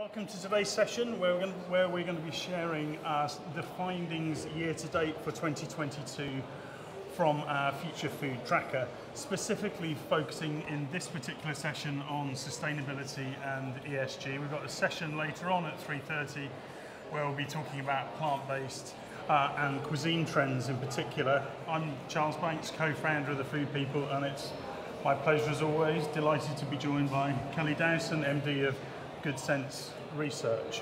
Welcome to today's session where we're going to, where we're going to be sharing uh, the findings year to date for 2022 from our Future Food Tracker, specifically focusing in this particular session on sustainability and ESG. We've got a session later on at 3.30 where we'll be talking about plant-based uh, and cuisine trends in particular. I'm Charles Banks, co-founder of the Food People, and it's my pleasure as always, delighted to be joined by Kelly Dowson, MD of Good Sense Research.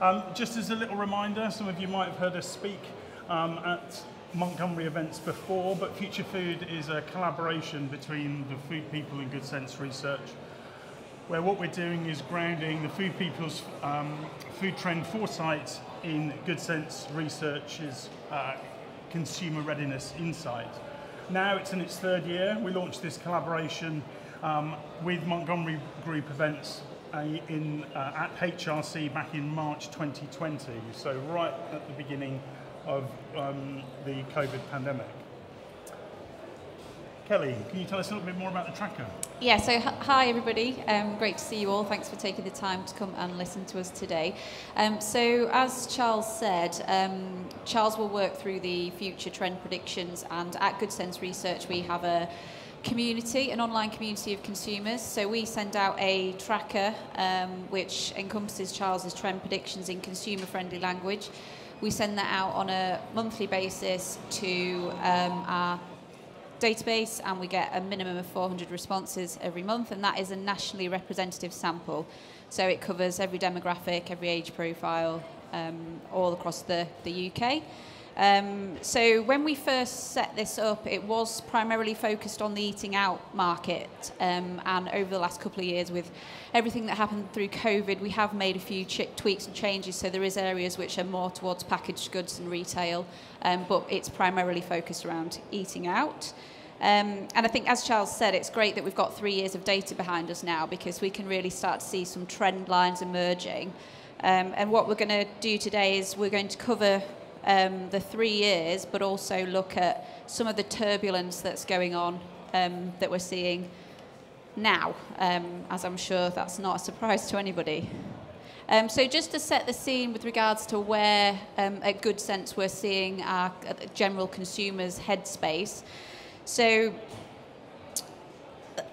Um, just as a little reminder, some of you might have heard us speak um, at Montgomery events before, but Future Food is a collaboration between the Food People and Good Sense Research, where what we're doing is grounding the Food People's um, food trend foresight in Good Sense Research's uh, consumer readiness insight. Now it's in its third year. We launched this collaboration um, with Montgomery Group events uh, in, uh, at HRC back in March 2020, so right at the beginning of um, the COVID pandemic. Kelly, can you tell us a little bit more about the tracker? Yeah, so hi everybody. Um, great to see you all. Thanks for taking the time to come and listen to us today. Um, so, as Charles said, um, Charles will work through the future trend predictions, and at Good Sense Research, we have a community, an online community of consumers. So we send out a tracker um, which encompasses Charles's trend predictions in consumer-friendly language. We send that out on a monthly basis to um, our database and we get a minimum of 400 responses every month and that is a nationally representative sample. So it covers every demographic, every age profile, um, all across the, the UK. Um, so when we first set this up, it was primarily focused on the eating out market. Um, and over the last couple of years, with everything that happened through COVID, we have made a few tweaks and changes. So there is areas which are more towards packaged goods and retail, um, but it's primarily focused around eating out. Um, and I think, as Charles said, it's great that we've got three years of data behind us now because we can really start to see some trend lines emerging. Um, and what we're going to do today is we're going to cover um, the three years, but also look at some of the turbulence that's going on um, that we're seeing now, um, as I'm sure that's not a surprise to anybody. Um, so just to set the scene with regards to where, um, at Good Sense, we're seeing our general consumers' headspace. So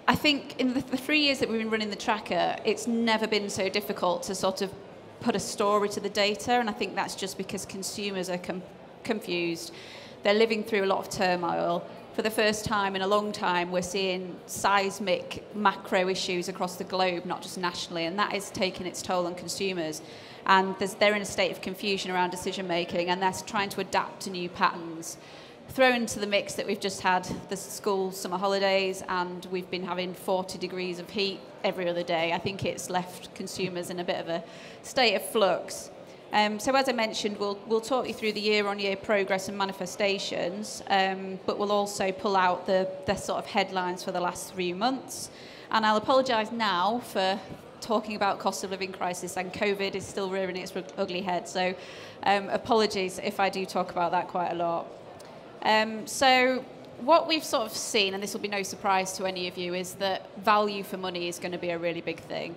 I think in the, the three years that we've been running the tracker, it's never been so difficult to sort of put a story to the data, and I think that's just because consumers are com confused. They're living through a lot of turmoil. For the first time in a long time, we're seeing seismic macro issues across the globe, not just nationally, and that is taking its toll on consumers. And they're in a state of confusion around decision making, and they're trying to adapt to new patterns throw into the mix that we've just had the school summer holidays and we've been having 40 degrees of heat every other day. I think it's left consumers in a bit of a state of flux. Um, so as I mentioned, we'll, we'll talk you through the year-on-year progress and manifestations, um, but we'll also pull out the, the sort of headlines for the last three months. And I'll apologise now for talking about cost of living crisis and COVID is still rearing its ugly head. So um, apologies if I do talk about that quite a lot. Um, so what we've sort of seen, and this will be no surprise to any of you, is that value for money is going to be a really big thing.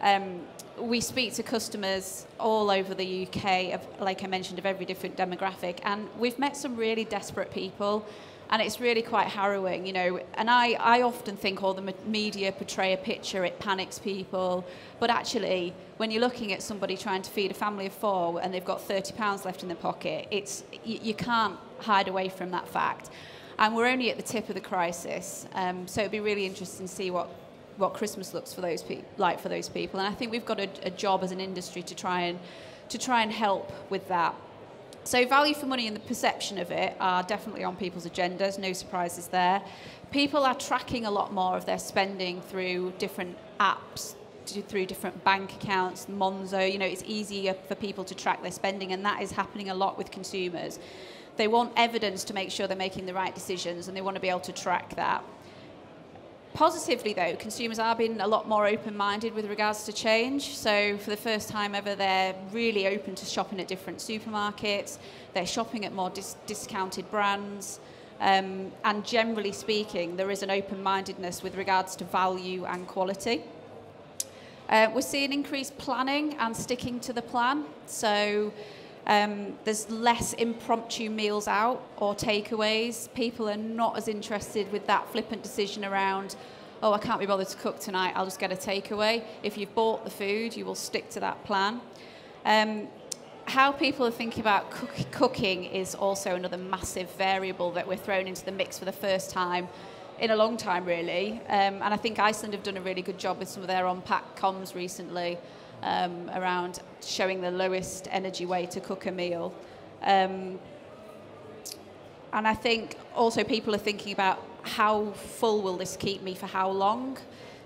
Um, we speak to customers all over the UK, of, like I mentioned, of every different demographic, and we've met some really desperate people, and it's really quite harrowing, you know. And I, I often think all the media portray a picture, it panics people, but actually, when you're looking at somebody trying to feed a family of four and they've got 30 pounds left in their pocket, it's you, you can't hide away from that fact. And we're only at the tip of the crisis, um, so it'd be really interesting to see what what Christmas looks for those like for those people. And I think we've got a, a job as an industry to try and to try and help with that. So value for money and the perception of it are definitely on people's agendas, no surprises there. People are tracking a lot more of their spending through different apps, through different bank accounts, Monzo, you know, it's easier for people to track their spending and that is happening a lot with consumers. They want evidence to make sure they're making the right decisions and they want to be able to track that. Positively, though, consumers are being a lot more open minded with regards to change. So, for the first time ever, they're really open to shopping at different supermarkets, they're shopping at more dis discounted brands. Um, and generally speaking, there is an open mindedness with regards to value and quality. Uh, we're seeing increased planning and sticking to the plan. So um, there's less impromptu meals out or takeaways. People are not as interested with that flippant decision around, oh, I can't be bothered to cook tonight, I'll just get a takeaway. If you've bought the food, you will stick to that plan. Um, how people are thinking about cook- cooking is also another massive variable that we're thrown into the mix for the first time in a long time, really. Um, and I think Iceland have done a really good job with some of their on-pack comms recently um, around showing the lowest energy way to cook a meal. Um, and I think also people are thinking about how full will this keep me for how long.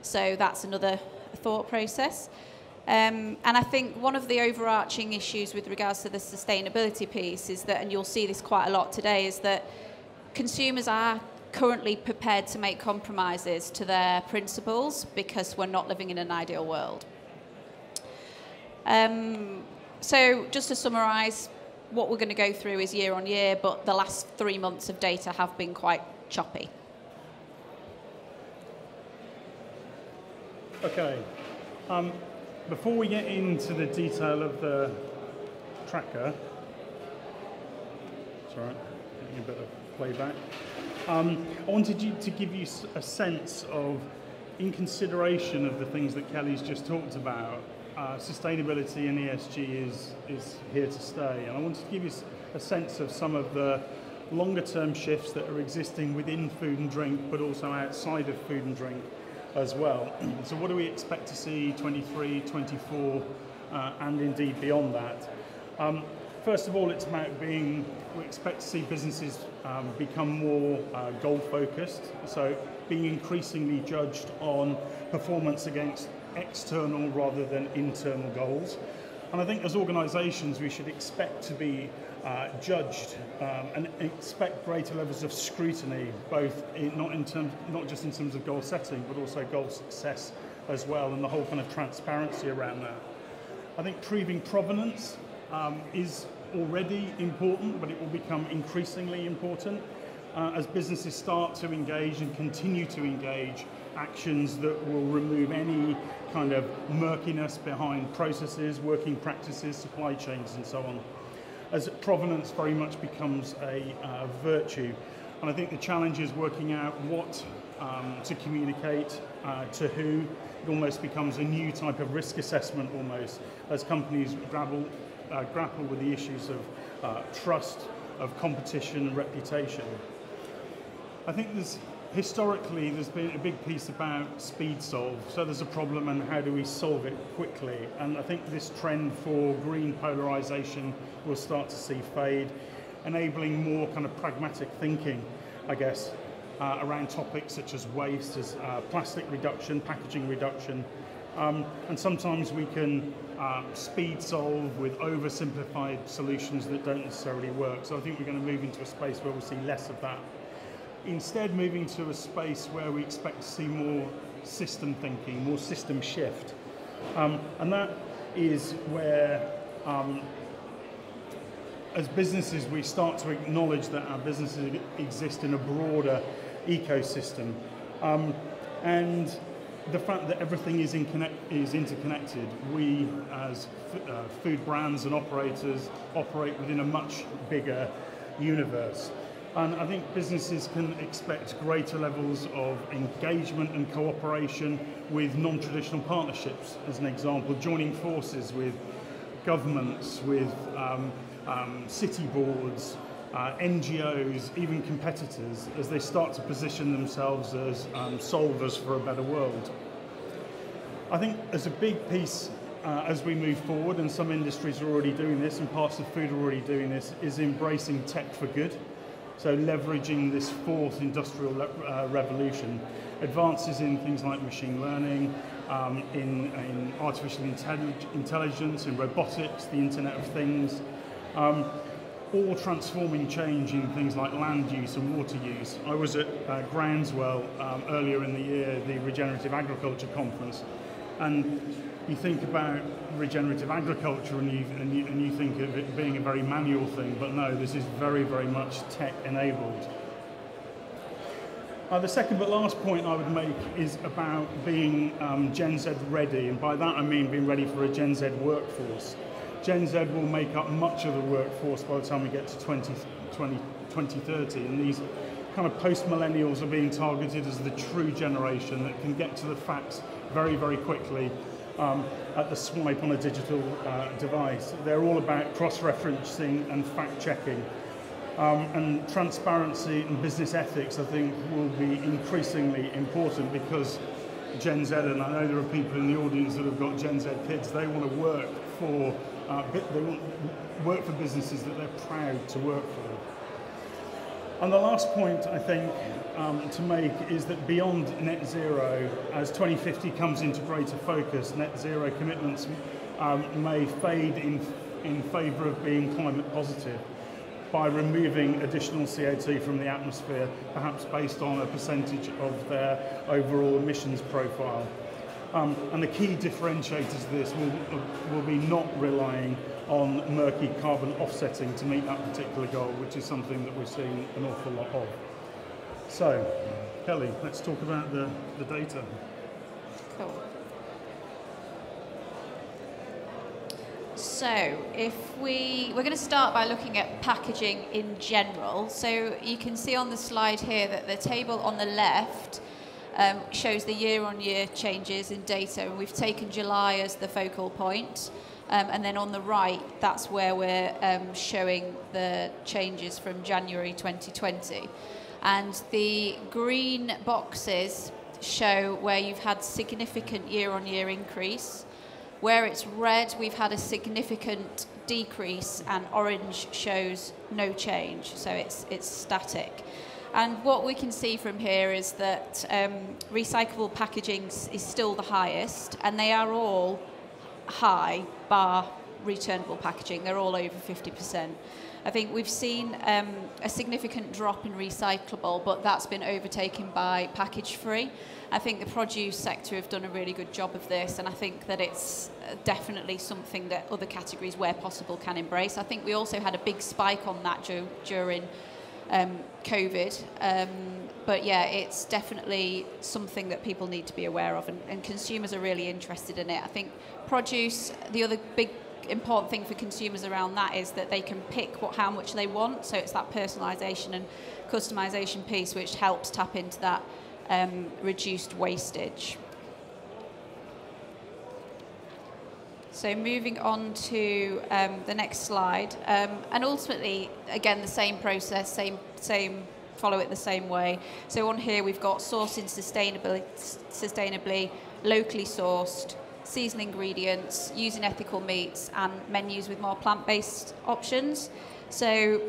So that's another thought process. Um, and I think one of the overarching issues with regards to the sustainability piece is that, and you'll see this quite a lot today, is that consumers are currently prepared to make compromises to their principles because we're not living in an ideal world. Um, so just to summarise, what we're going to go through is year on year, but the last three months of data have been quite choppy. Okay. Um, before we get into the detail of the tracker, sorry, getting a bit of playback. Um, I wanted you to give you a sense of, in consideration of the things that Kelly's just talked about, uh, sustainability and ESG is, is here to stay. And I wanted to give you a sense of some of the longer term shifts that are existing within food and drink, but also outside of food and drink as well. so what do we expect to see 23, 24, uh, and indeed beyond that? Um, first of all, it's about being, we expect to see businesses um, become more uh, goal focused, so being increasingly judged on performance against external rather than internal goals. And I think as organisations, we should expect to be uh, judged um, and expect greater levels of scrutiny, both in, not in terms, not just in terms of goal setting, but also goal success as well, and the whole kind of transparency around that. I think proving provenance um, is already important, but it will become increasingly important uh, as businesses start to engage and continue to engage actions that will remove any kind of murkiness behind processes, working practices, supply chains, and so on. As provenance very much becomes a uh, virtue. And I think the challenge is working out what um, to communicate uh, to who. It almost becomes a new type of risk assessment almost as companies grapple, uh, grapple with the issues of uh, trust, of competition and reputation. I think there's historically there's been a big piece about speed solve. So there's a problem and how do we solve it quickly? And I think this trend for green polarization will start to see fade, enabling more kind of pragmatic thinking, I guess, uh, around topics such as waste, as uh, plastic reduction, packaging reduction. Um, and sometimes we can uh, speed solve with oversimplified solutions that don't necessarily work. So I think we're going to move into a space where we'll see less of that instead moving to a space where we expect to see more system thinking, more system shift. Um, and that is where, um, as businesses, we start to acknowledge that our businesses exist in a broader ecosystem. Um, and the fact that everything is, is interconnected, we as uh, food brands and operators operate within a much bigger universe. And I think businesses can expect greater levels of engagement and cooperation with non-traditional partnerships, as an example, joining forces with governments, with um, um, city boards, uh, NGOs, even competitors, as they start to position themselves as um, solvers for a better world. I think as a big piece uh, as we move forward, and some industries are already doing this, and parts of food are already doing this, is embracing tech for good. So leveraging this fourth industrial uh, revolution, advances in things like machine learning, um, in, in, artificial intelligence, in robotics, the Internet of Things, um, all transforming change in things like land use and water use. I was at uh, Groundswell um, earlier in the year, the Regenerative Agriculture Conference, and you think about regenerative agriculture and you, and you, and you think of it being a very manual thing, but no, this is very, very much tech enabled. Uh, the second but last point I would make is about being um, Gen Z ready, and by that I mean being ready for a Gen Z workforce. Gen Z will make up much of the workforce by the time we get to 20, 20, 2030, and these kind of post-millennials are being targeted as the true generation that can get to the facts very, very quickly um, at the swipe on a digital uh, device. They're all about cross-referencing and fact-checking. Um, and transparency and business ethics, I think, will be increasingly important because Gen Z, and I know there are people in the audience that have got Gen Z kids, they want to work for, uh, they want work for businesses that they're proud to work for. And the last point I think um, to make is that beyond net zero, as 2050 comes into greater focus, net zero commitments um, may fade in, in favour of being climate positive by removing additional CO2 from the atmosphere, perhaps based on a percentage of their overall emissions profile. Um, and the key differentiators of this will, will be not relying on murky carbon offsetting to meet that particular goal, which is something that we're seeing an awful lot of. So, Kelly, let's talk about the, the data. Cool. So, if we we're going to start by looking at packaging in general. So you can see on the slide here that the table on the left um, shows the year-on-year changes in data, and we've taken July as the focal point. Um, and then on the right, that's where we're um, showing the changes from January 2020. And the green boxes show where you've had significant year-on-year increase. Where it's red, we've had a significant decrease, and orange shows no change, so it's, it's static. And what we can see from here is that um, recyclable packaging is still the highest, and they are all high, bar returnable packaging. They're all over 50%. I think we've seen um, a significant drop in recyclable, but that's been overtaken by package free. I think the produce sector have done a really good job of this, and I think that it's uh, definitely something that other categories, where possible, can embrace. I think we also had a big spike on that during um, COVID. Um, but yeah, it's definitely something that people need to be aware of, and, and consumers are really interested in it. I think produce, the other big important thing for consumers around that is that they can pick what how much they want. So it's that personalisation and customisation piece which helps tap into that um, reduced wastage. So moving on to um, the next slide, um, and ultimately, again, the same process, same same follow it the same way. So on here we've got sourcing sustainably, sustainably, locally sourced, seasonal ingredients, using ethical meats, and menus with more plant-based options. So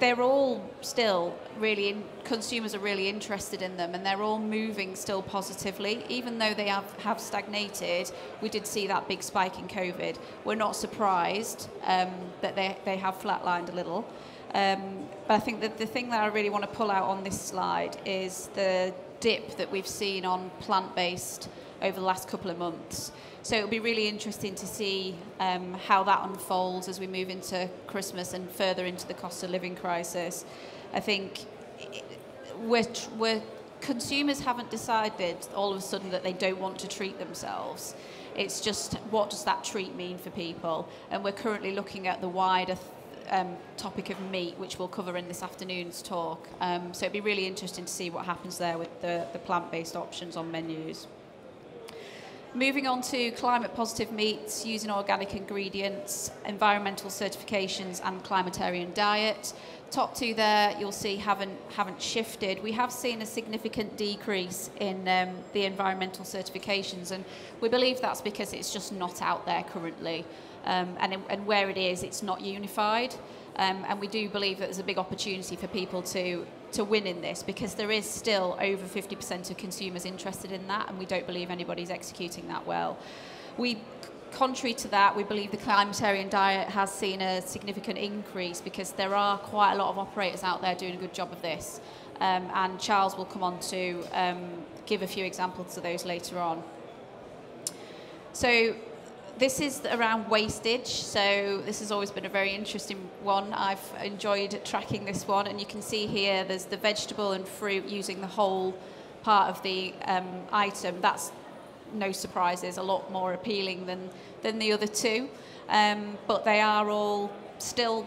they're all still really in, consumers are really interested in them and they're all moving still positively. Even though they have, have stagnated we did see that big spike in covid. We're not surprised um, that they, they have flatlined a little. Um, but i think that the thing that i really want to pull out on this slide is the dip that we've seen on plant-based over the last couple of months so it'll be really interesting to see um, how that unfolds as we move into Christmas and further into the cost of living crisis. I think we're, we're, consumers haven't decided all of a sudden that they don't want to treat themselves. It's just what does that treat mean for people? And we're currently looking at the wider um, topic of meat, which we'll cover in this afternoon's talk. Um, so it'd be really interesting to see what happens there with the, the plant-based options on menus. Moving on to climate positive meats using organic ingredients, environmental certifications and climatarian diet. Top two there you'll see haven't, haven't shifted. We have seen a significant decrease in um, the environmental certifications and we believe that's because it's just not out there currently. Um, and, and where it is, it's not unified. Um, and we do believe that there's a big opportunity for people to to win in this because there is still over 50% of consumers interested in that, and we don't believe anybody's executing that well. We contrary to that, we believe the climatarian diet has seen a significant increase because there are quite a lot of operators out there doing a good job of this. Um, and Charles will come on to um, give a few examples of those later on. So this is around wastage. So this has always been a very interesting one. I've enjoyed tracking this one, and you can see here there's the vegetable and fruit using the whole part of the um, item. That's no surprises, a lot more appealing than than the other two, um, but they are all still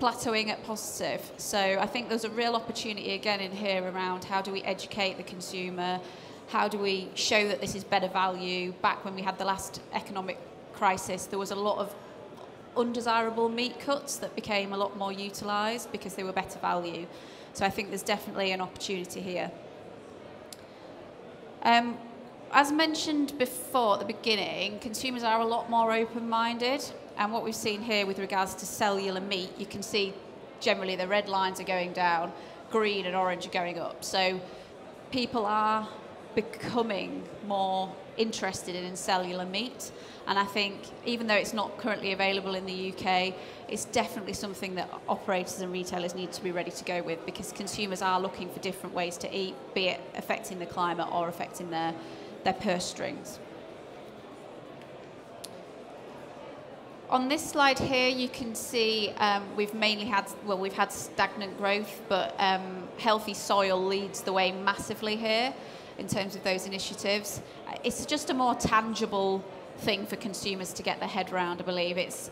plateauing at positive. So I think there's a real opportunity again in here around how do we educate the consumer, how do we show that this is better value? Back when we had the last economic crisis, there was a lot of undesirable meat cuts that became a lot more utilised because they were better value. So I think there's definitely an opportunity here. Um, as mentioned before at the beginning, consumers are a lot more open-minded. And what we've seen here with regards to cellular meat, you can see generally the red lines are going down, green and orange are going up. So people are becoming more interested in cellular meat. And I think even though it's not currently available in the UK, it's definitely something that operators and retailers need to be ready to go with because consumers are looking for different ways to eat, be it affecting the climate or affecting their, their purse strings. On this slide here, you can see um, we've mainly had, well, we've had stagnant growth, but um, healthy soil leads the way massively here in terms of those initiatives. It's just a more tangible thing for consumers to get their head around, I believe. It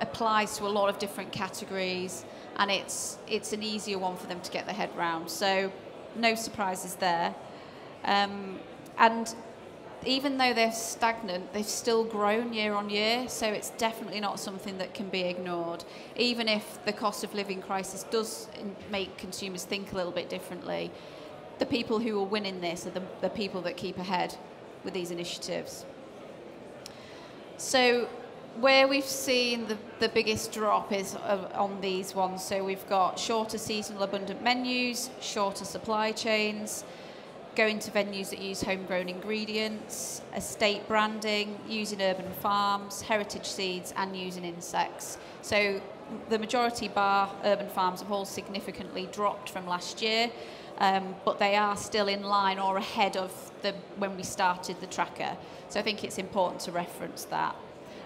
applies to a lot of different categories, and it's, it's an easier one for them to get their head around. So no surprises there. Um, and even though they're stagnant, they've still grown year on year, so it's definitely not something that can be ignored. Even if the cost of living crisis does make consumers think a little bit differently, the people who are winning this are the, the people that keep ahead with these initiatives. So where we've seen the, the biggest drop is on these ones. So we've got shorter seasonal abundant menus, shorter supply chains, going to venues that use homegrown ingredients, estate branding, using urban farms, heritage seeds, and using insects. So the majority bar urban farms have all significantly dropped from last year, um, but they are still in line or ahead of the, when we started the tracker. So I think it's important to reference that.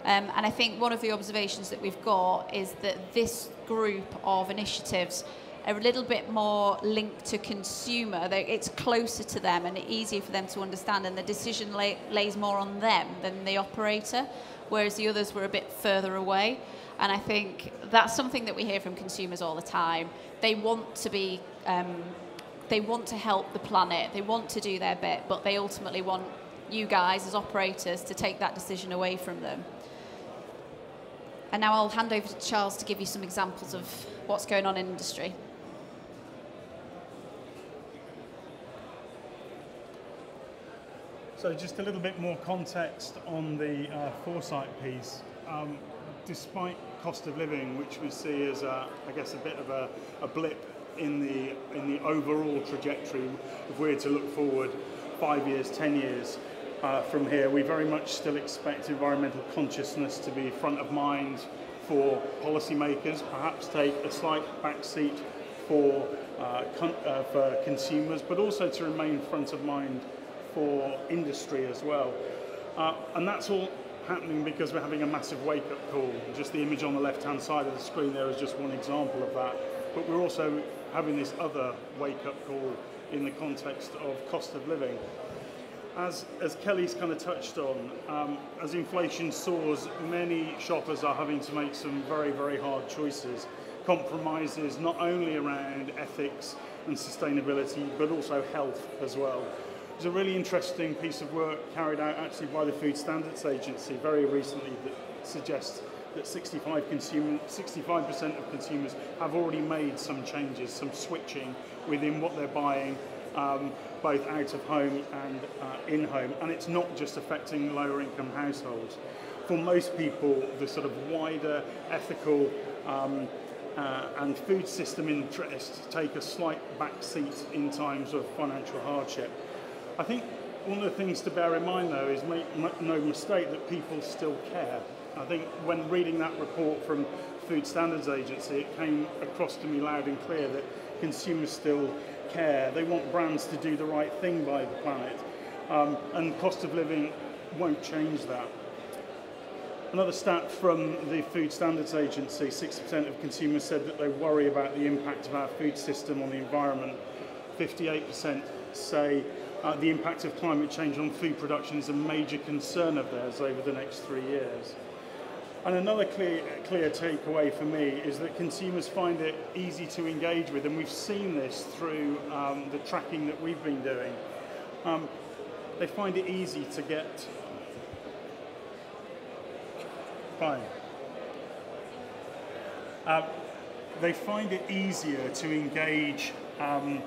Um, and I think one of the observations that we've got is that this group of initiatives are a little bit more linked to consumer. It's closer to them and easier for them to understand, and the decision lay, lays more on them than the operator, whereas the others were a bit further away. And I think that's something that we hear from consumers all the time. They want to be, um, they want to help the planet, they want to do their bit, but they ultimately want you guys as operators to take that decision away from them. And now I'll hand over to Charles to give you some examples of what's going on in industry. So just a little bit more context on the uh, foresight piece. Um, despite cost of living, which we see as, a, I guess, a bit of a, a blip in the in the overall trajectory, if we're to look forward five years, ten years uh, from here, we very much still expect environmental consciousness to be front of mind for policymakers. Perhaps take a slight backseat for uh, con- uh, for consumers, but also to remain front of mind for industry as well. Uh, and that's all happening because we're having a massive wake-up call. Just the image on the left-hand side of the screen there is just one example of that. But we're also having this other wake-up call in the context of cost of living. As, as Kelly's kind of touched on, um, as inflation soars, many shoppers are having to make some very, very hard choices. Compromises not only around ethics and sustainability, but also health as well. There's a really interesting piece of work carried out actually by the Food Standards Agency very recently that suggests that 65 consumer, 65% of consumers have already made some changes, some switching within what they're buying, um, both out of home and uh, in home. And it's not just affecting lower income households. For most people, the sort of wider ethical um, uh, and food system interests take a slight back seat in times of financial hardship. I think one of the things to bear in mind, though, is make no mistake that people still care. I think when reading that report from Food Standards Agency, it came across to me loud and clear that consumers still care. They want brands to do the right thing by the planet, um, and cost of living won't change that. Another stat from the Food Standards Agency 60% of consumers said that they worry about the impact of our food system on the environment. 58% say uh, the impact of climate change on food production is a major concern of theirs over the next three years. And another clear, clear takeaway for me is that consumers find it easy to engage with, and we've seen this through um, the tracking that we've been doing. Um, they find it easy to get fine. Uh, they find it easier to engage um,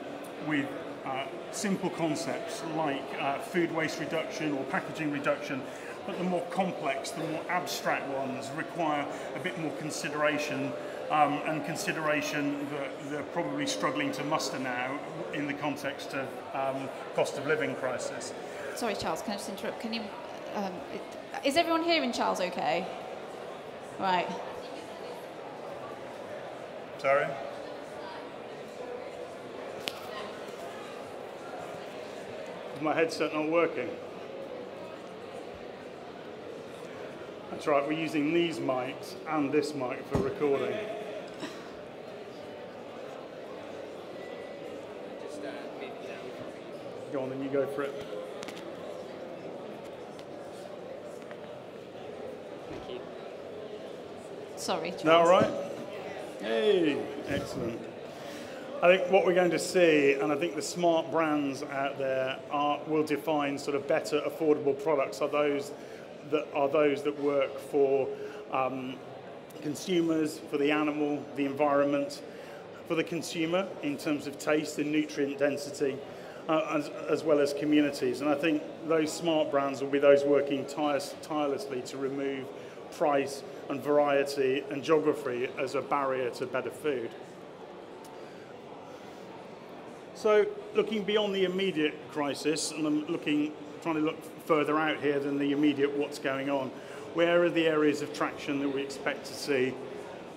with uh, simple concepts like uh, food waste reduction or packaging reduction, but the more complex, the more abstract ones require a bit more consideration um, and consideration that they're probably struggling to muster now in the context of um, cost of living crisis. Sorry, Charles, can I just interrupt? Can you? Um, is everyone hearing Charles okay? Right. Sorry? Is my headset not working? That's right, we're using these mics and this mic for recording. Go on, then you go for it. Sorry. Charles. Now, all right? Hey, excellent. I think what we're going to see, and I think the smart brands out there are, will define sort of better, affordable products are those that are those that work for um, consumers, for the animal, the environment, for the consumer in terms of taste and nutrient density, uh, as, as, well as communities. And I think those smart brands will be those working tirelessly to remove price and variety and geography as a barrier to better food. So looking beyond the immediate crisis, and I'm looking, trying to look further out here than the immediate what's going on, where are the areas of traction that we expect to see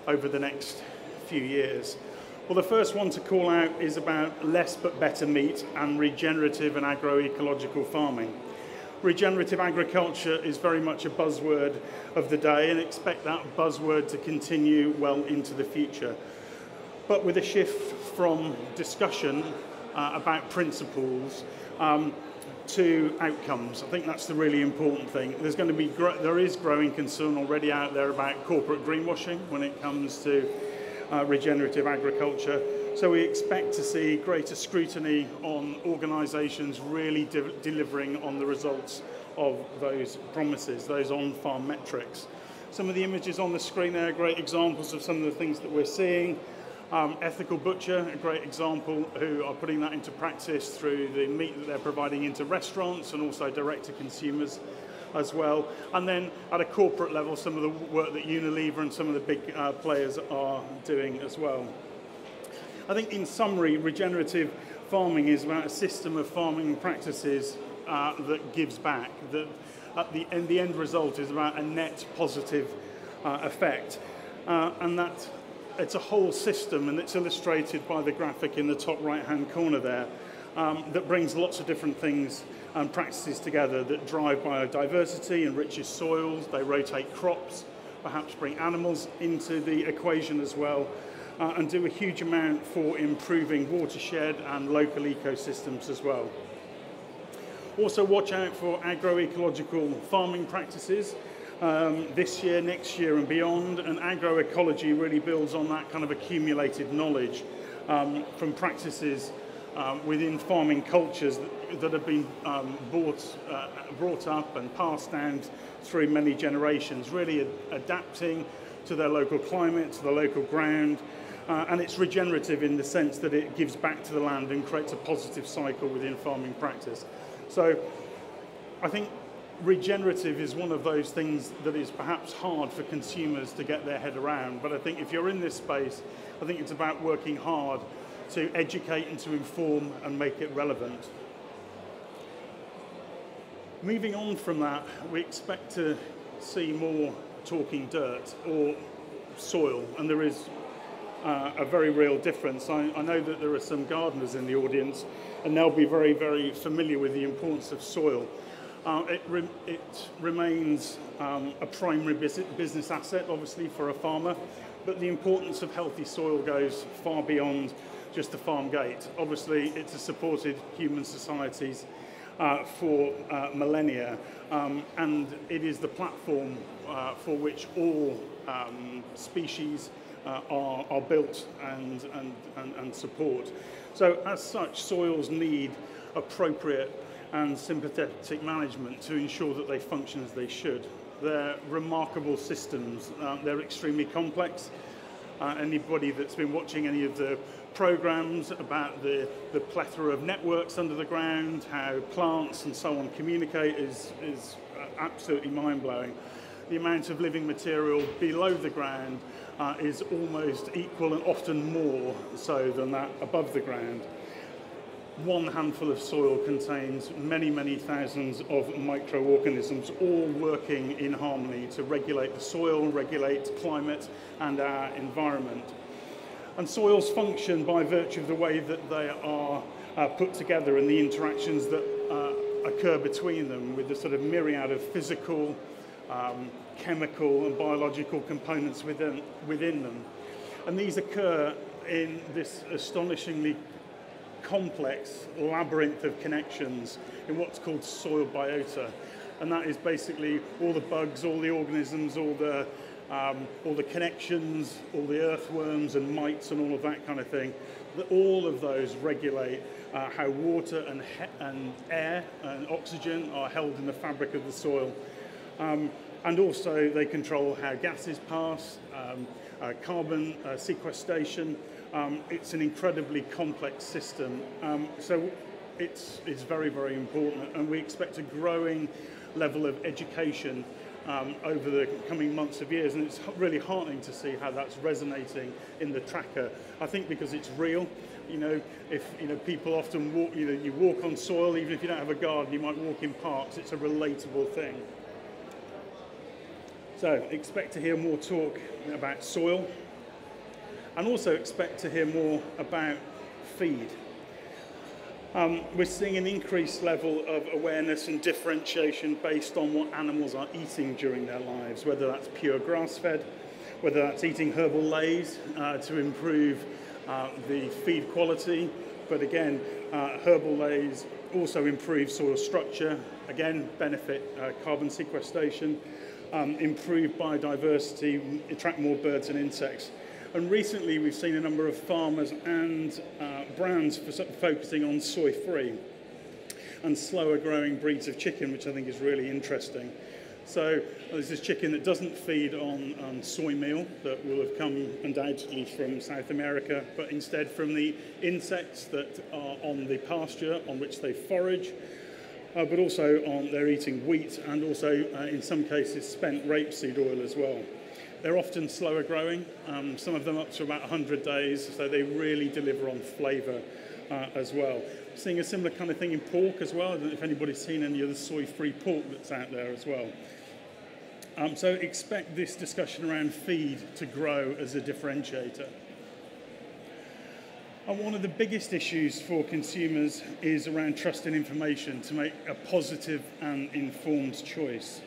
over the next few years? Well, the first one to call out is about less but better meat and regenerative and agroecological farming. Regenerative agriculture is very much a buzzword of the day and expect that buzzword to continue well into the future. But with a shift from discussion uh, about principles um, to outcomes. I think that's the really important thing. There's going to be there is growing concern already out there about corporate greenwashing when it comes to uh, regenerative agriculture. So we expect to see greater scrutiny on organisations really de delivering on the results of those promises, those on-farm metrics. Some of the images on the screen there are great examples of some of the things that we're seeing. Um, Ethical Butcher, a great example, who are putting that into practice through the meat that they're providing into restaurants and also direct to consumers as well. And then at a corporate level, some of the work that Unilever and some of the big uh, players are doing as well. I think in summary, regenerative farming is about a system of farming practices uh, that gives back. That at the end, the end result is about a net positive uh, effect, uh, and that it's a whole system, and it's illustrated by the graphic in the top right-hand corner there. Um, that brings lots of different things and practices together that drive biodiversity, enriches soils, they rotate crops, perhaps bring animals into the equation as well, uh, and do a huge amount for improving watershed and local ecosystems as well. Also watch out for agroecological farming practices um, this year, next year and beyond, and agroecology really builds on that kind of accumulated knowledge um, from practices um, within farming cultures that, that have been um, brought, uh, brought up and passed down through many generations, really ad adapting to their local climate, to the local ground, uh, and it's regenerative in the sense that it gives back to the land and creates a positive cycle within farming practice. So I think regenerative is one of those things that is perhaps hard for consumers to get their head around. But I think if you're in this space, I think it's about working hard to educate and to inform and make it relevant. Moving on from that, we expect to see more talking dirt or soil, and there is uh, a very real difference. I, I, know that there are some gardeners in the audience, and they'll be very, very familiar with the importance of soil. Uh, it, re- it remains um, a primary bus- business asset, obviously, for a farmer, but the importance of healthy soil goes far beyond just the farm gate. Obviously, it's has supported human societies uh, for uh, millennia, um, and it is the platform uh, for which all um, species uh, are, are built and, and, and, and support. So, as such, soils need appropriate and sympathetic management to ensure that they function as they should. They're remarkable systems, uh, they're extremely complex. Uh, anybody that's been watching any of the programs about the, the plethora of networks under the ground, how plants and so on communicate is, is uh, absolutely mind blowing. The amount of living material below the ground uh, is almost equal and often more so than that above the ground one handful of soil contains many, many thousands of microorganisms, all working in harmony to regulate the soil, regulate climate and our environment. And soils function by virtue of the way that they are uh, put together and the interactions that uh, occur between them with the sort of myriad of physical, um, chemical and biological components within, within them. And these occur in this astonishingly complex labyrinth of connections in what's called soil biota. And that is basically all the bugs, all the organisms, all the, um, all the connections, all the earthworms and mites and all of that kind of thing. All of those regulate uh, how water and, and air and oxygen are held in the fabric of the soil. Um, and also they control how gases pass, um, uh, carbon uh, sequestration, um, it's an incredibly complex system. Um, so it's, it's very, very important. And we expect a growing level of education um, over the coming months of years. And it's really heartening to see how that's resonating in the tracker. I think because it's real. You know, if you know people often walk, you know, you walk on soil, even if you don't have a garden, you might walk in parks. It's a relatable thing. So expect to hear more talk about soil and also expect to hear more about feed. Um, we're seeing an increased level of awareness and differentiation based on what animals are eating during their lives, whether that's pure grass fed, whether that's eating herbal leys uh, to improve uh, the feed quality, but again, uh, herbal leys also improve soil structure, again, benefit uh, carbon sequestration, um, improve biodiversity, attract more birds and insects. And recently we've seen a number of farmers and uh, brands focusing on soy free and slower growing breeds of chicken, which I think is really interesting. So there's this chicken that doesn't feed on, on soy meal that will have come undoubtedly from South America, but instead from the insects that are on the pasture on which they forage, uh, but also on they're eating wheat and also uh, in some cases spent rapeseed oil as well. They're often slower growing, um, some of them up to about 100 days, so they really deliver on flavour uh, as well. Seeing a similar kind of thing in pork as well. I don't know if anybody's seen any of the soy-free pork that's out there as well. Um, so expect this discussion around feed to grow as a differentiator. And one of the biggest issues for consumers is around trust in information to make a positive and informed choice.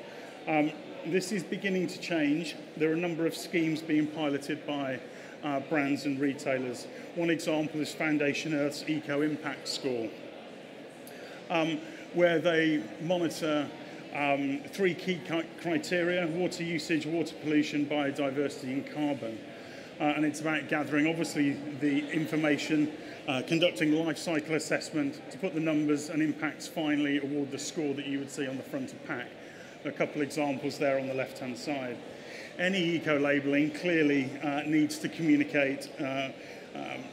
Um, this is beginning to change. There are a number of schemes being piloted by uh, brands and retailers. One example is Foundation Earth's Eco Impact Score, um, where they monitor um, three key criteria water usage, water pollution, biodiversity, and carbon. Uh, and it's about gathering, obviously, the information, uh, conducting life cycle assessment to put the numbers and impacts finally award the score that you would see on the front of pack a couple examples there on the left-hand side. Any eco-labelling clearly uh, needs to communicate uh, um,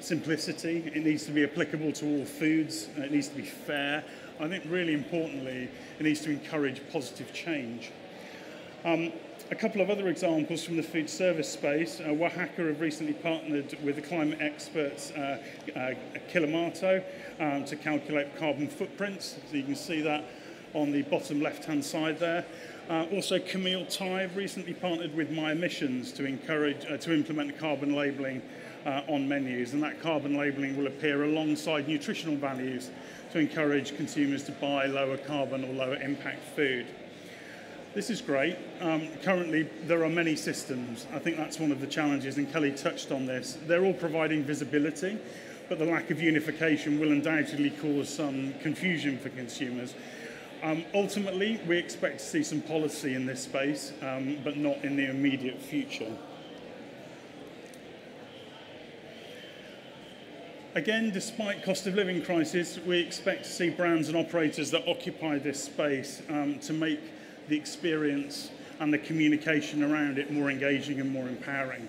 simplicity. It needs to be applicable to all foods. It needs to be fair. I think really importantly, it needs to encourage positive change. Um, a couple of other examples from the food service space. Uh, Wahaca have recently partnered with the climate experts uh, uh, Klimato um, to calculate carbon footprints. So you can see that on the bottom left-hand side there. Uh, also, Camile Thai recently partnered with My Emissions to encourage uh, to implement carbon labelling uh, on menus, and that carbon labelling will appear alongside nutritional values to encourage consumers to buy lower carbon or lower impact food. This is great. Um, currently, there are many systems. I think that's one of the challenges, and Kelly touched on this. They're all providing visibility, but the lack of unification will undoubtedly cause some confusion for consumers. Um, ultimately, we expect to see some policy in this space, um, but not in the immediate future. Again, despite cost of living crisis, we expect to see brands and operators that occupy this space um, to make the experience and the communication around it more engaging and more empowering.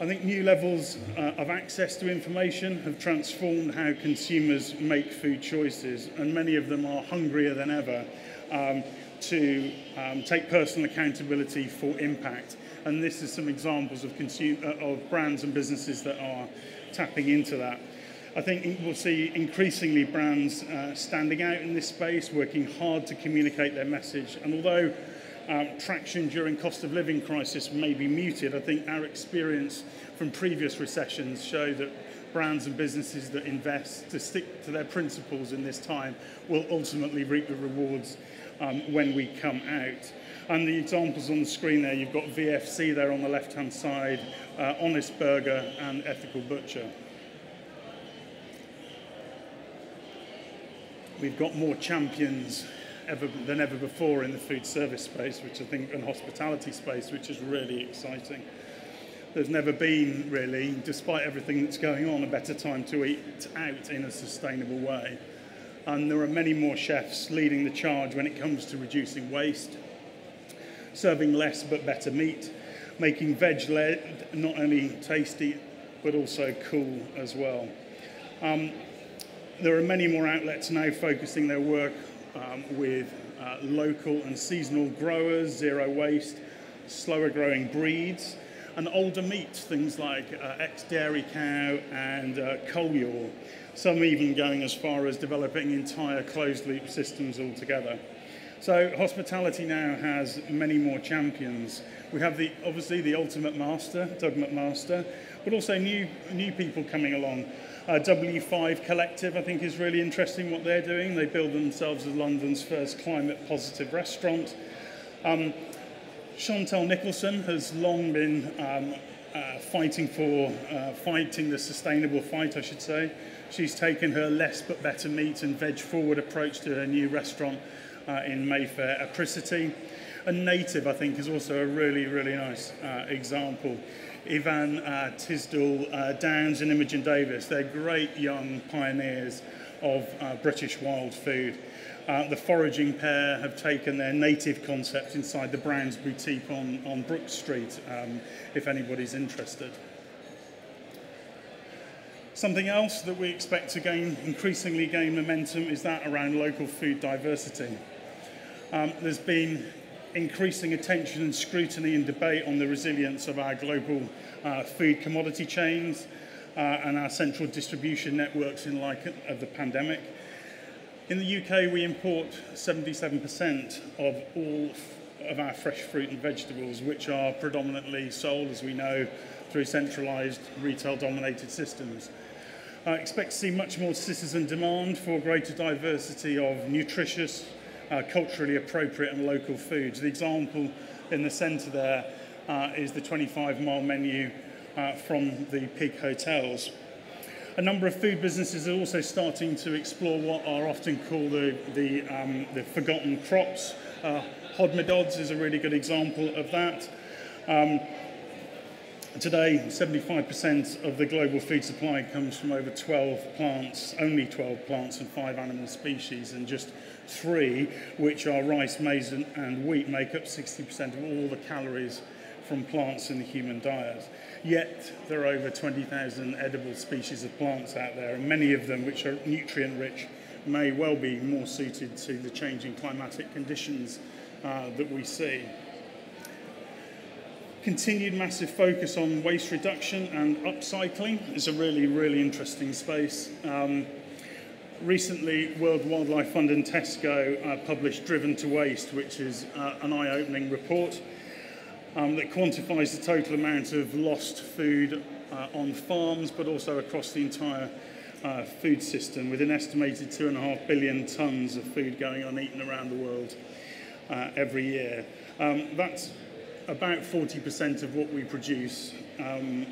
I think new levels uh, of access to information have transformed how consumers make food choices, and many of them are hungrier than ever um, to um, take personal accountability for impact. And this is some examples of, uh, of brands and businesses that are tapping into that. I think we'll see increasingly brands uh, standing out in this space, working hard to communicate their message. And although um, traction during cost of living crisis may be muted, I think our experience from previous recessions show that brands and businesses that invest to stick to their principles in this time will ultimately reap the rewards um, when we come out. And the examples on the screen there, you've got VFC there on the left-hand side, uh, Honest Burger and Ethical Butcher. We've got more champions ever, than ever before in the food service space, which I think, and hospitality space, which is really exciting. There's never been, really, despite everything that's going on, a better time to eat out in a sustainable way. And there are many more chefs leading the charge when it comes to reducing waste, serving less but better meat, making veg led not only tasty but also cool as well. Um, there are many more outlets now focusing their work um, with uh, local and seasonal growers, zero waste, slower growing breeds, and older meats, things like uh, ex-dairy cow and uh, yaw. Some even going as far as developing entire closed-loop systems altogether. So hospitality now has many more champions. We have the obviously the ultimate master, Doug McMaster, but also new new people coming along. Uh, W5 Collective, I think, is really interesting what they're doing. They build themselves as London's first climate positive restaurant. Um, Chantelle Nicholson has long been um, uh, fighting for, uh, fighting the sustainable fight, I should say. She's taken her less but better meat and veg forward approach to her new restaurant uh, in Mayfair, Apricity. And Native, I think, is also a really, really nice uh, example. Ivan uh, Tisdall uh, Downes and Imogen Davis. They're great young pioneers of uh, British wild food. Uh, the foraging pair have taken their native concept inside the Brown's Boutique on, on Brook Street, um, if anybody's interested. Something else that we expect to gain, increasingly gain momentum is that around local food diversity. Um, there's been increasing attention and scrutiny and debate on the resilience of our global uh, food commodity chains uh, and our central distribution networks in light of the pandemic. In the UK, we import 77% of all of our fresh fruit and vegetables, which are predominantly sold, as we know, through centralised retail-dominated systems. I expect to see much more citizen demand for greater diversity of nutritious, uh, culturally appropriate and local foods. The example in the centre there uh, is the 25 mile menu uh, from the Pig Hotels. A number of food businesses are also starting to explore what are often called the, the, um, the forgotten crops. Uh, Hodmedod's is a really good example of that. Um, Today, 75% of the global food supply comes from over 12 plants, only 12 plants and five animal species, and just three, which are rice, maize, and wheat, make up 60% of all the calories from plants in the human diet. Yet, there are over 20,000 edible species of plants out there, and many of them, which are nutrient rich, may well be more suited to the changing climatic conditions uh, that we see continued massive focus on waste reduction and upcycling is a really, really interesting space. Um, recently, World Wildlife Fund and Tesco uh, published Driven to Waste, which is uh, an eye-opening report um, that quantifies the total amount of lost food uh, on farms, but also across the entire uh, food system, with an estimated two and a half billion tons of food going uneaten around the world uh, every year. Um, that's about 40% of what we produce um,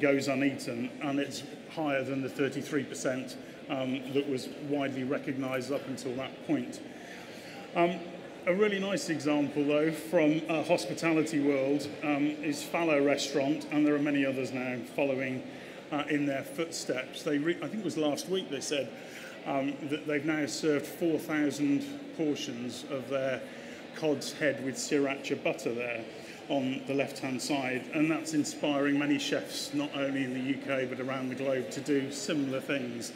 goes uneaten, and it's higher than the 33% um, that was widely recognised up until that point. Um, a really nice example, though, from a hospitality world um, is Fallow Restaurant, and there are many others now following uh, in their footsteps. They I think it was last week they said um, that they've now served 4,000 portions of their cod's head with sriracha butter there on the left-hand side, and that's inspiring many chefs, not only in the UK but around the globe, to do similar things,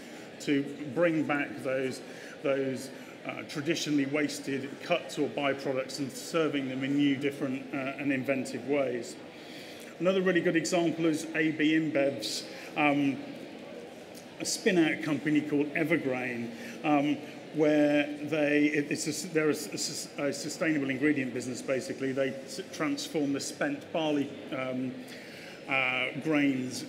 to bring back those those uh, traditionally wasted cuts or byproducts and serving them in new, different, uh, and inventive ways. Another really good example is AB InBev's um, a spin-out company called Evergrain, um, where they, it's a, they're a, a, sustainable ingredient business basically. They transform the spent barley um, uh, grains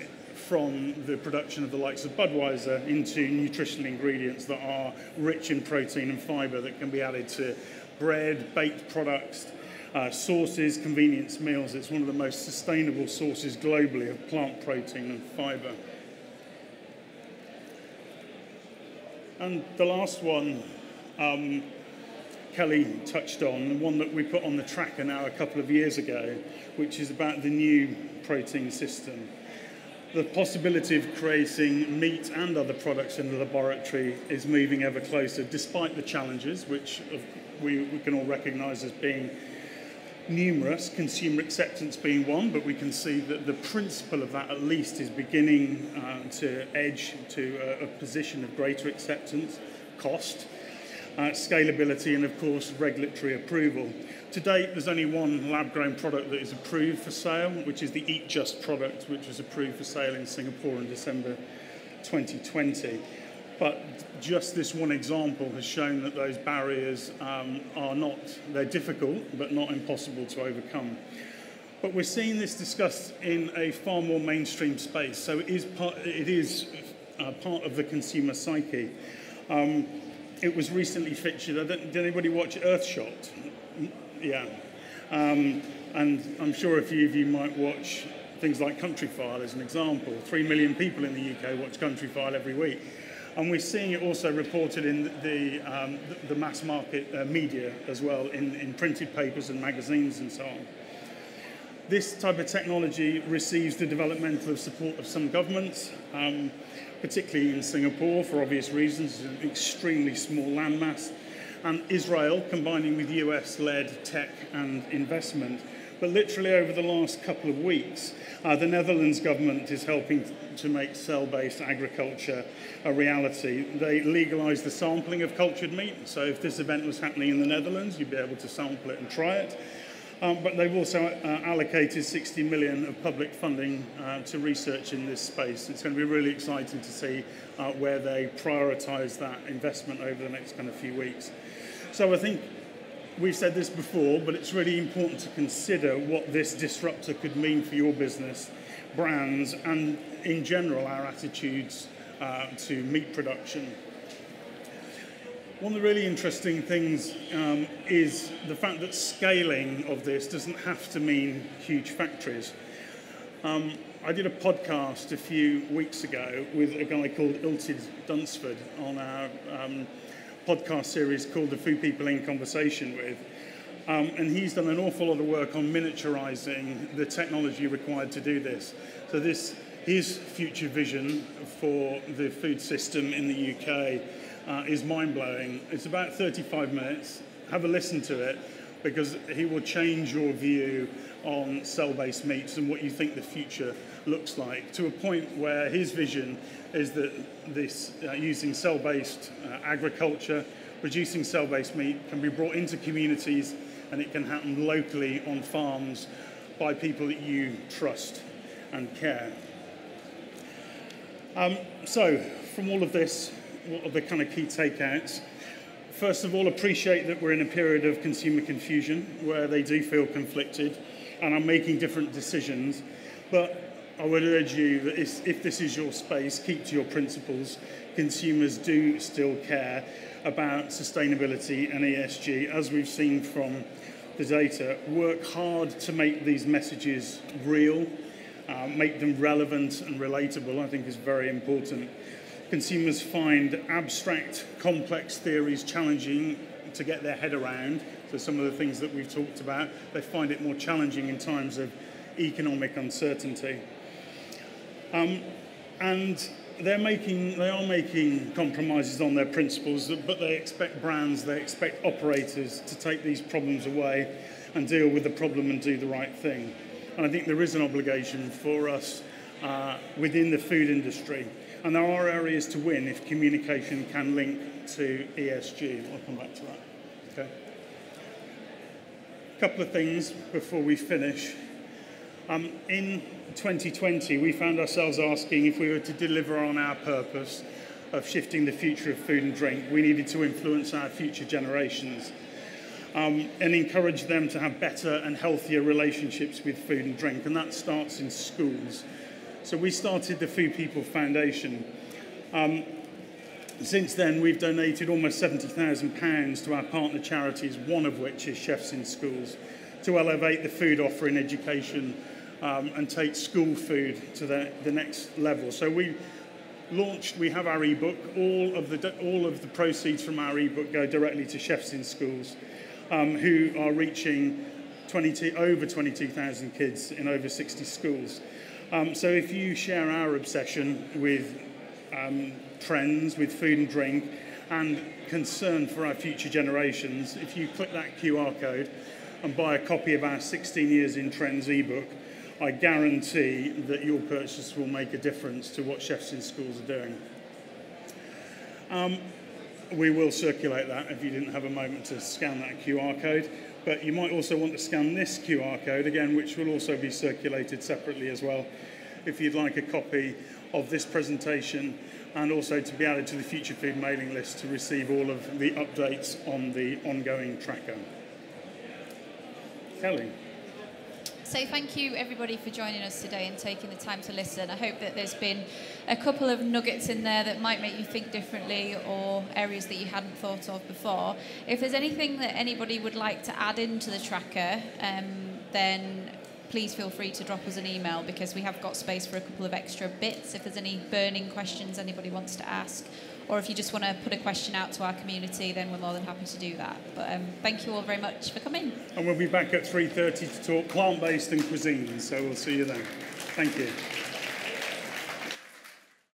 from the production of the likes of Budweiser into nutritional ingredients that are rich in protein and fiber that can be added to bread, baked products, uh, sauces, convenience meals. It's one of the most sustainable sources globally of plant protein and fiber. And the last one um, Kelly touched on, the one that we put on the tracker now a couple of years ago, which is about the new protein system the possibility of creating meat and other products in the laboratory is moving ever closer, despite the challenges, which we, we can all recognise as being numerous, consumer acceptance being one, but we can see that the principle of that at least is beginning uh, to edge to a, a position of greater acceptance, cost, uh, scalability, and of course regulatory approval. To date, there's only one lab-grown product that is approved for sale, which is the Eat Just product, which was approved for sale in Singapore in December 2020. But just this one example has shown that those barriers um, are not, they're difficult, but not impossible to overcome. But we're seeing this discussed in a far more mainstream space. So it is part, it is, uh, part of the consumer psyche. Um, it was recently featured, did anybody watch Earthshot? Yeah. Um, and I'm sure a few of you might watch things like Countryfile as an example. Three million people in the UK watch Countryfile every week. And we're seeing it also reported in the, um, the mass market uh, media as well, in, in printed papers and magazines and so on. This type of technology receives the developmental support of some governments, um, particularly in Singapore for obvious reasons. It's an extremely small landmass and Israel, combining with US led tech and investment. But literally over the last couple of weeks, uh, the Netherlands government is helping to make cell based agriculture a reality. They legalised the sampling of cultured meat. So if this event was happening in the Netherlands, you'd be able to sample it and try it. Um, but they've also uh, allocated 60 million of public funding uh, to research in this space. It's going to be really exciting to see uh, where they prioritise that investment over the next kind of few weeks. So I think we've said this before, but it's really important to consider what this disruptor could mean for your business, brands, and in general our attitudes uh, to meat production. One of the really interesting things um, is the fact that scaling of this doesn't have to mean huge factories. Um, I did a podcast a few weeks ago with a guy called Illtyd Dunsford on our um, podcast series called The Food People in Conversation with. Um, and he's done an awful lot of work on miniaturizing the technology required to do this. So this his future vision for the food system in the UK uh, is mind-blowing. It's about 35 minutes. Have a listen to it because he will change your view on cell-based meats and what you think the future looks like to a point where his vision is that this uh, using cell-based uh, agriculture, producing cell-based meat can be brought into communities and it can happen locally on farms by people that you trust and care. Um, so, from all of this, what are the kind of key takeouts? First of all, appreciate that we're in a period of consumer confusion where they do feel conflicted and are making different decisions. But I would urge you that if, this is your space, keep to your principles. Consumers do still care about sustainability and ESG, as we've seen from the data. Work hard to make these messages real, uh, make them relevant and relatable, I think is very important. Consumers find abstract, complex theories challenging to get their head around. So some of the things that we've talked about, they find it more challenging in times of economic uncertainty. Um, and they're making, they are making compromises on their principles, but they expect brands, they expect operators to take these problems away and deal with the problem and do the right thing. And I think there is an obligation for us uh, within the food industry. And there are areas to win if communication can link to ESG. I'll come back to that. Okay. A couple of things before we finish. Um, in 2020, we found ourselves asking if we were to deliver on our purpose of shifting the future of food and drink, we needed to influence our future generations um, and encourage them to have better and healthier relationships with food and drink, and that starts in schools. So we started the Food People Foundation. Um, since then, we've donated almost £70,000 to our partner charities, one of which is Chefs in Schools, to elevate the food offer in education um, and take school food to the, the next level. So we launched, we have our ebook. All of the, all of the proceeds from our ebook go directly to chefs in schools um, who are reaching 22, over 22,000 kids in over 60 schools. Um, so if you share our obsession with um, trends, with food and drink, and concern for our future generations, if you click that QR code and buy a copy of our 16 Years in Trends ebook, I guarantee that your purchase will make a difference to what chefs in schools are doing. Um, we will circulate that if you didn't have a moment to scan that QR code. But you might also want to scan this QR code again, which will also be circulated separately as well, if you'd like a copy of this presentation and also to be added to the Future Food mailing list to receive all of the updates on the ongoing tracker. Kelly. So thank you everybody for joining us today and taking the time to listen. I hope that there's been a couple of nuggets in there that might make you think differently or areas that you hadn't thought of before. If there's anything that anybody would like to add into the tracker, um, then please feel free to drop us an email because we have got space for a couple of extra bits if there's any burning questions anybody wants to ask or if you just want to put a question out to our community, then we're more than happy to do that. But um, thank you all very much for coming. And we'll be back at 3.30 to talk plant-based and cuisine, so we'll see you then. Thank you.